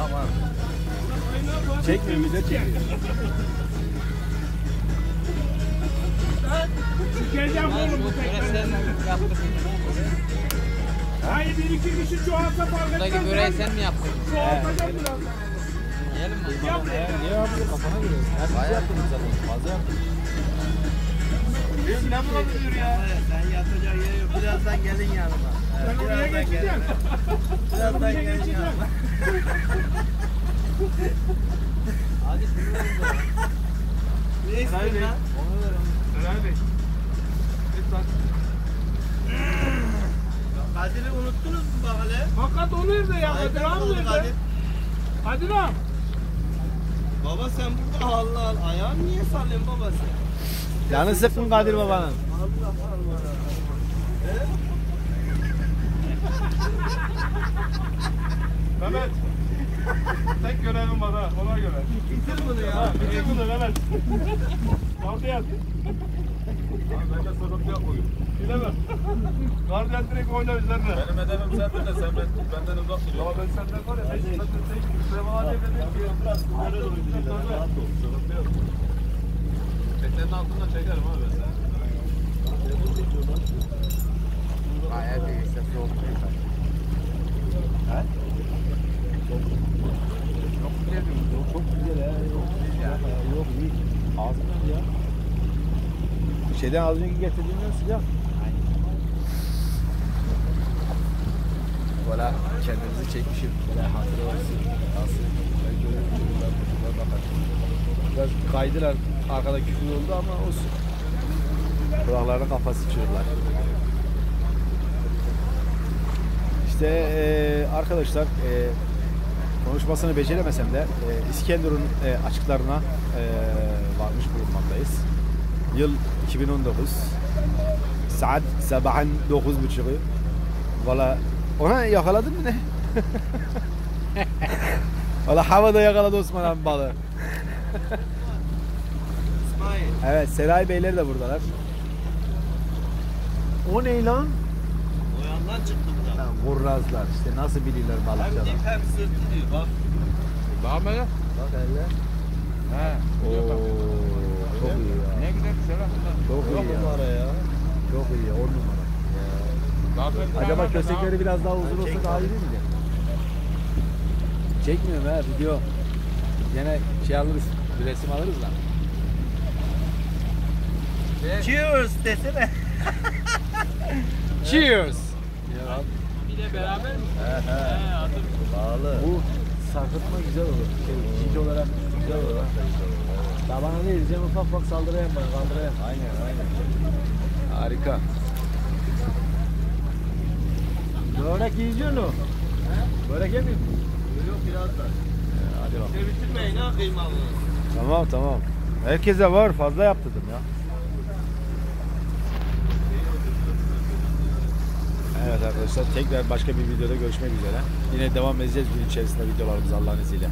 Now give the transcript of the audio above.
Tamam. Çekmiyor çekiyor. Geleceğim oğlum bu tekrar. Hayır bir iki kişi çoğalsa fark etmez. Buradaki böreği sen mi yaptın? Çoğaltacağım birazdan. Yiyelim mi? Yap. Niye yapıyor kafana? Her şey yaptın zaten. Fazla yaptın. Ne bulabiliyor ya? Birazdan gelin yanıma. Ben oraya geçeceğim. Birazdan Oraya gelin geçeceğim. yanıma. Hadi şunu verin de. Ne istiyorsun lan? Helal Bey. Lütfen. Kadir'i unuttunuz mu bak hele? Fakat o nerede ya? Kadir abi nerede? Kadir. Kadir abi. Baba sen burada Allah Allah. Ayağını niye sallıyorsun baba sen? Canı sıkkın Kadir babanın. Allah Allah. Mehmet. Tek görevim var ha ona göre. Bitir bunu ya. Ha, bitir bunu Mehmet. Gardiyan. Abi ben de sorun yapmayayım. Bilemem. Gardiyan direkt oynar üzerine. Benim hedefim sendin de sen ben, benden uzak Ya duruyorsun. ben senden var ya, ben senden tek Süleyman abi dedim ki biraz böyle doğru gideceğim. Rahat ol, sıkıntı yok. Teknenin altından çekerim abi ben seni. Bayağı bir işte soğuk. Çok güzel Yok, çok güzel ya. Çok güzel ya. Yok iyi. Ağzından ya. Şeyden az önce getirdiğimden sıcak. Böyle kendimizi çekmişim. Böyle hatıra olsun. Nasıl? Ben görüyorum. Çocuklar, çocuklar bakar. Biraz kaydılar. Arkada küfür oldu ama olsun. Kulaklarına kafa sıçıyorlar. İşte eee, arkadaşlar eee, konuşmasını beceremesem de eee, İskenderun eee, açıklarına eee, varmış bulunmaktayız. Yıl 2019. Saat sabahın 9.30'u. Valla ona yakaladın mı ne? Valla havada yakaladı Osman abi balığı. Evet Seray Beyler de buradalar. O ne lan? O yandan çıktı bu da. Lan Kurrazlar işte nasıl bilirler Hem balıkçılar. dip hem sırtı diyor bak. Daha mı? Bak hele. He. Oo, çok iyi ya. Ne güzel bir şey. Çok iyi ya. ya. Çok iyi ya. On numara. Daha sonra Acaba kösekleri biraz daha uzun olsa daha iyi değil mi? Çekmiyorum ha video. Yine şey alırız. Bir resim alırız lan. Cheers desene. Cheers. De beraber mi? He he. He adım. Bağlı. Güzel olur. Şey, ikinci güzel olur. Ne diyeceğim ufak ufak saldırayım bana kaldırayım. Aynen aynen. Harika. Börek yiyeceksin o. Börek yemiyor musun? Yok biraz da. Hadi bakalım. Bitirmeyin ha kıymalı. Tamam tamam. Herkese var fazla yaptırdım ya. Evet arkadaşlar tekrar başka bir videoda görüşmek üzere. Yine devam edeceğiz gün içerisinde videolarımız Allah'ın izniyle.